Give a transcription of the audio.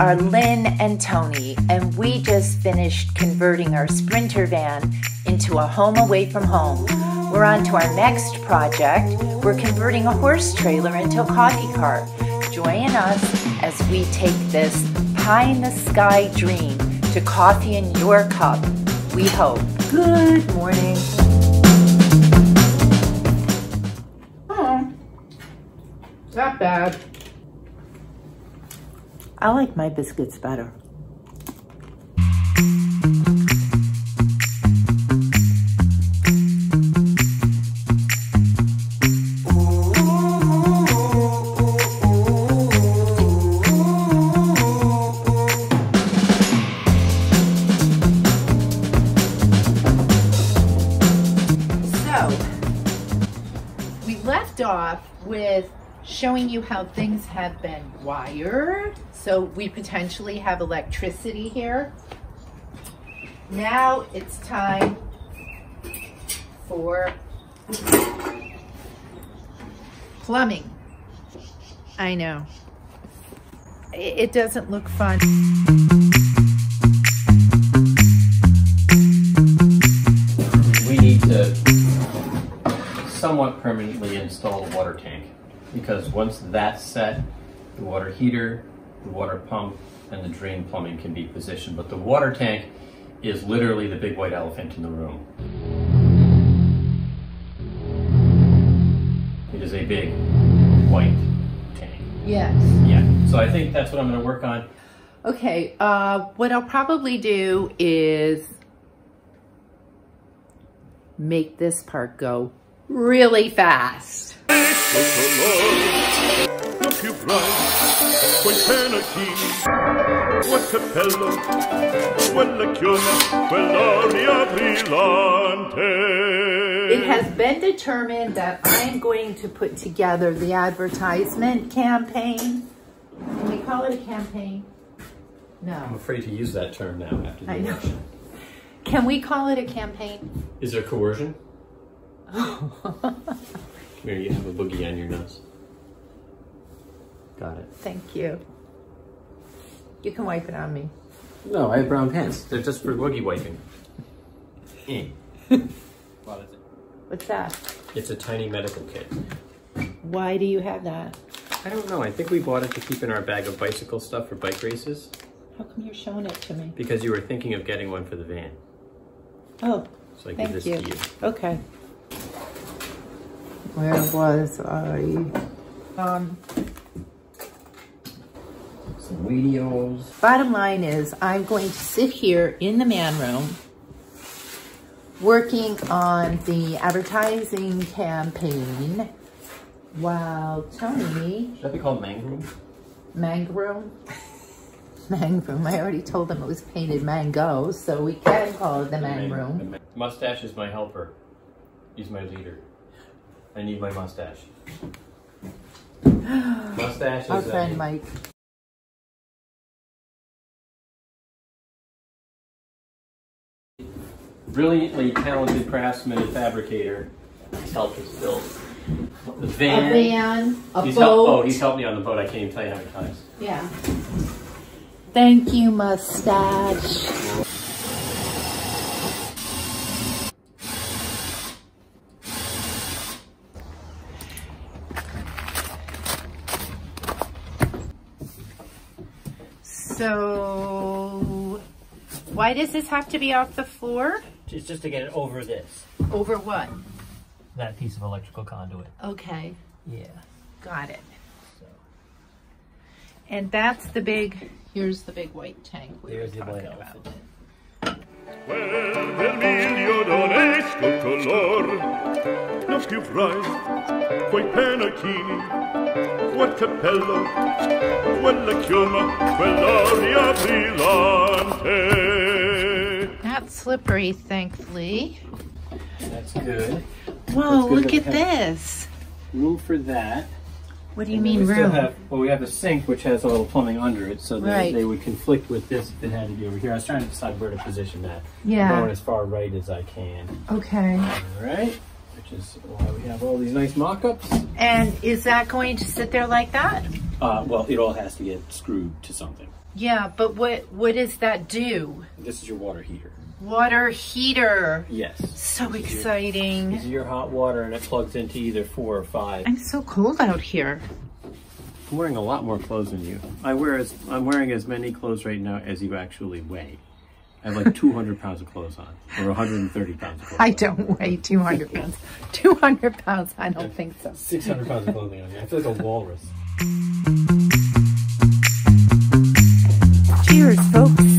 are Lynn and Tony, and we just finished converting our Sprinter van into a home away from home. We're on to our next project. We're converting a horse trailer into a coffee cart. Join us as we take this pie in the sky dream to coffee in your cup. We hope. Good morning. Oh, not bad. I like my biscuits better. So, we left off with showing you how things have been wired. So we potentially have electricity here. Now it's time for plumbing. I know. It doesn't look fun. we need to somewhat permanently install a water tank because once that's set, the water heater, the water pump, and the drain plumbing can be positioned. But the water tank is literally the big white elephant in the room. It is a big white tank. Yes. Yeah. So I think that's what I'm going to work on. Okay, uh, what I'll probably do is make this part go really fast. Non più frai quel penachini, quel cappello, quella chioma, quell'aria brillante. It has been determined that I'm going to put together the advertisement campaign. Can we call it a campaign? No. I'm afraid to use that term now after the I know. election. Can we call it a campaign? Is there coercion? Here, you have a boogie on your nose. Got it. Thank you. You can wipe it on me. No, I have brown pants. They're just for boogie wiping. Eh. what is it? What's that? It's a tiny medical kit. Why do you have that? I don't know. I think we bought it to keep in our bag of bicycle stuff for bike races How come you're showing it to me? because you were thinking of getting one for the van. Oh, So I give Thank this you. to you. Okay. Where was I? Um, Some radios. bottom line is I'm going to sit here in the man room working on the advertising campaign while Tony Should that be called mangroom? Mangroom Mangroom I already told them it was painted mango so we can call it the Mangroom Room. Mustache is my helper. He's my leader. I need my mustache. mustache is our friend Mike brilliantly talented craftsman and fabricator. He's helped us build the a van. van a he's boat helped, oh, he's helped me on the boat. I can't even tell you how many times. Yeah. Thank you, mustache. So, why does this have to be off the floor? It's just to get it over this, Over what? that piece of electrical conduit. Okay, Yeah. got it. And that's the big, here's the big white tank we were Here's the talking white about. elephant. Quel vermiglio d'onesco color, non più frai quei penachini, quel cappello, quella chioma, quell'aria brillante. Not slippery, thankfully. That's good. Whoa, good look at this. Room for that. What do you And mean we still room? Have, well, we have a sink which has a little plumbing under it, so that Right. they would conflict with this if it had to be over here. I was trying to decide where to position that. Yeah. Going as far right as I can. Okay. All right. Which is why we have all these nice mock-ups. And is that going to sit there like that? Uh, well, it all has to get screwed to something. Yeah, but what what does that do? This is your water heater. Water heater. Yes. So exciting. This is your hot water, and it plugs into either four or five. I'm so cold out here. I'm wearing a lot more clothes than you. I wear as I'm wearing as many clothes right now as you actually weigh. I have like 200 pounds of clothes on, or 130 pounds of clothes. I don't weigh 200 pounds. 200 pounds, I don't think so. 600 pounds of clothing on you. I feel like a walrus. Cheers, folks.